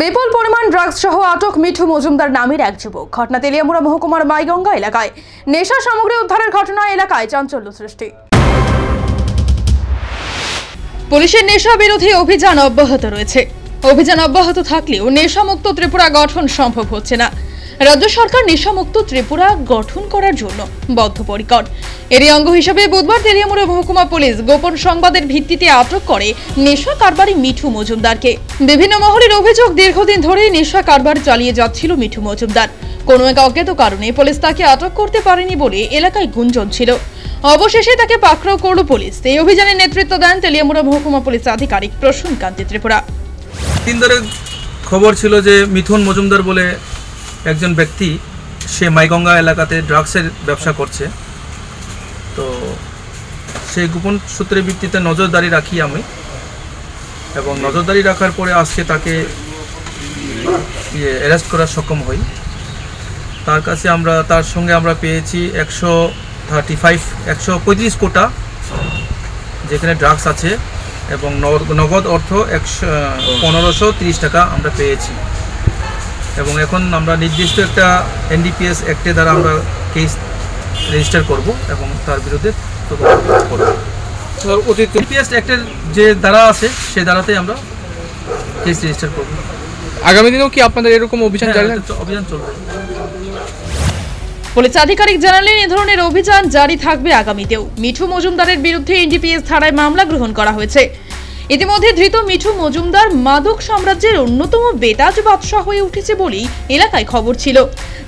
বিপুল পরিমাণ ড্রাগস সহ আটক মিঠু মজুমদার নামের এক যুবক। ঘটনা তেলিয়ামুড়া মহকুমার মাইগঙ্গা এলাকায় নেশা সামগ্রী উদ্ধারের ঘটনা এলাকায় চাঞ্চল্য সৃষ্টি। পুলিশের নেশা বিরোধী অভিযান অব্যাহত রয়েছে। অভিযান অব্যাহত থাকলেও নেশামুক্ত ত্রিপুরা গঠন সম্ভব হচ্ছে না। রাজ্য সরকার নেশামুক্ত ত্রিপুরা গঠন করার জন্য বদ্ধপরিকর। এরই অঙ্গ হিসেবে বুধবার তেলিয়ামুড়া মহকুমা পুলিশ গোপন সংবাদের ভিত্তিতে আটক করে নেশা কারবারি মিঠু মজুমদারকে। বিভিন্ন মহলের অভিযোগ দীর্ঘদিন ধরে নেশা কারবার চালিয়ে যাচ্ছিল মিঠু মজুমদার। কোনো এক অজ্ঞাত কারণে পুলিশ তাকে আটক করতে পারেনি বলে এলাকায় গুঞ্জন ছিল। অবশেষে তাকে পাকড়াও করল পুলিশ। এই অভিযানের নেতৃত্ব দেন তেলিয়ামুড়া মহকুমা পুলিশ আধিকারিক প্রসূন কান্তি ত্রিপুরা। ধরে খবর ছিল যে মিথুন মজুমদার বলে একজন ব্যক্তি, সে মাইগঙ্গা এলাকাতে ড্রাগসের ব্যবসা করছে। তো সেই গোপন সূত্রের ভিত্তিতে নজরদারি রাখি আমি এবং নজরদারি রাখার পরে আজকে তাকে ইয়ে অ্যারেস্ট করার সক্ষম হই। তার কাছে আমরা, তার সঙ্গে আমরা পেয়েছি একশো থার্টি ফাইভ একশো পঁয়ত্রিশ কোটা, যেখানে ড্রাগস আছে এবং নগদ- অর্থ একশো, পনেরোশো তিরিশ টাকা আমরা পেয়েছি। এবং এখন আমরা নির্দিষ্ট একটা এনডিপিএস অ্যাক্টে দ্বারা আমরা কেস রেজিস্টার করব এবং তার বিরুদ্ধে তদন্ত করব। অতীত এনডিপিএস অ্যাক্টের যে ধারা আছে সেই ধারাতেই আমরা কেস রেজিস্টার করব। আগামী দিনেও কি আপনাদের এরকম অভিযান হ্যাঁ, জারি? তো অভিযান চলবে। পুলিশ আধিকারিক জানালেন এ ধরনের অভিযান জারি থাকবে আগামীতেও। মিঠু মজুমদারের বিরুদ্ধে এনডিপিএস ধারায় মামলা গ্রহণ করা হয়েছে। ইতিমধ্যে ধৃত মিঠু মজুমদার মাদক সাম্রাজ্যের অন্যতম বেতাজ বাদশাহ হয়ে উঠেছে বলেই এলাকায় খবর ছিল।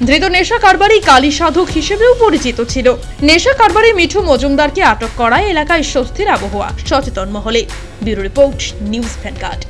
ধৃত নেশা কারবারি কালী সাধক হিসেবেও পরিচিত ছিল। নেশা কারবারি মিঠু মজুমদারকে আটক করায় এলাকায় স্বস্তির আবহাওয়া। সচেতন মহলে। Bureau report, News Vanguard.